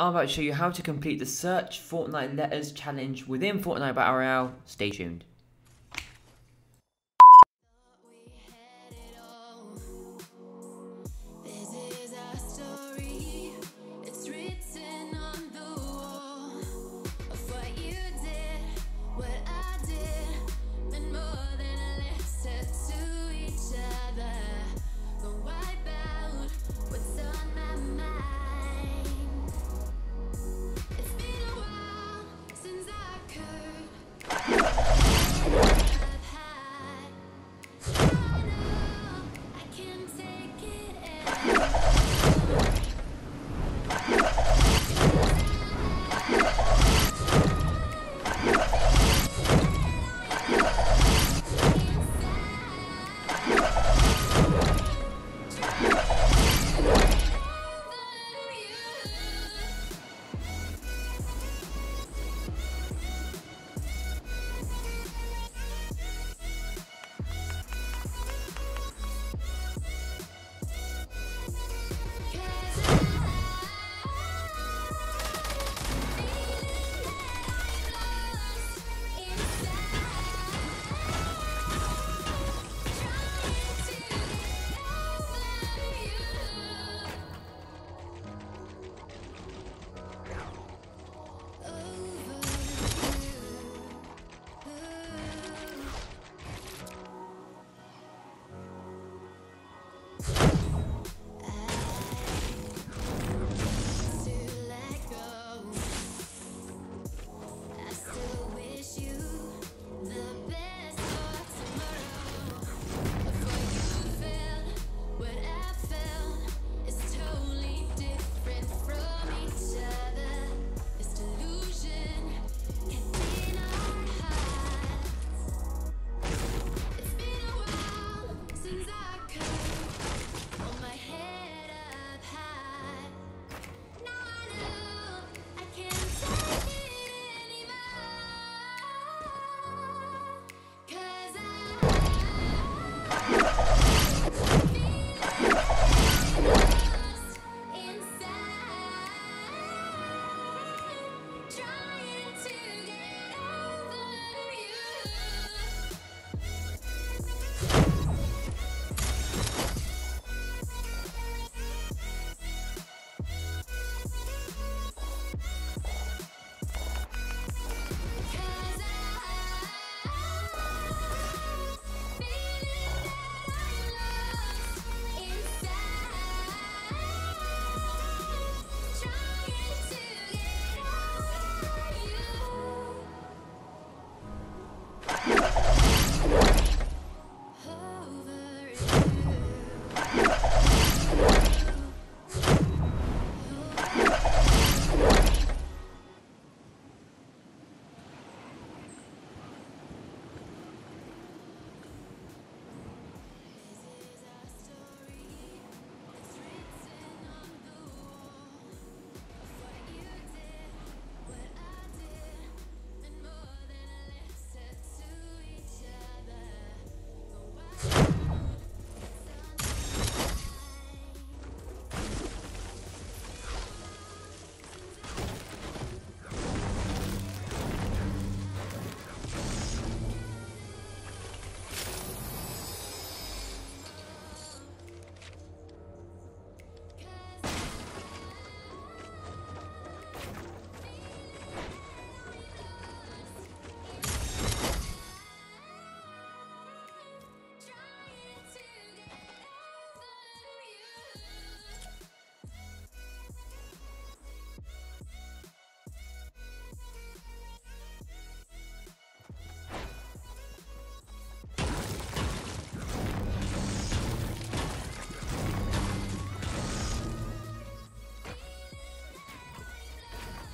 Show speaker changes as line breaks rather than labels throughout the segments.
I'm about to show you how to complete the Search Fortnite Letters Challenge within Fortnite Battle Royale. Stay tuned.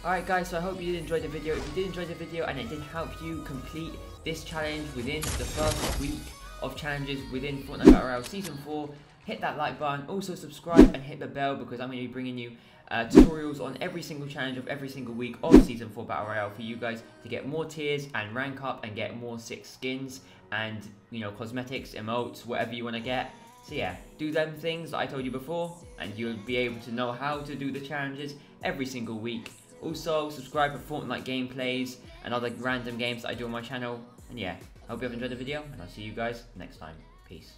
Alright guys, so I hope you did enjoy the video. If you did enjoy the video and it did help you complete this challenge within the first week of challenges within Fortnite Battle Royale Season 4, hit that like button. Also subscribe and hit the bell because I'm going to be bringing you uh, tutorials on every single challenge of every single week of Season 4 Battle Royale for you guys to get more tiers and rank up and get more six skins and, you know, cosmetics, emotes, whatever you want to get. So yeah, do them things that I told you before and you'll be able to know how to do the challenges
every single week. Also, subscribe for Fortnite gameplays and other random games that I do on my channel. And yeah, hope you have enjoyed the video, and I'll see you guys next time. Peace.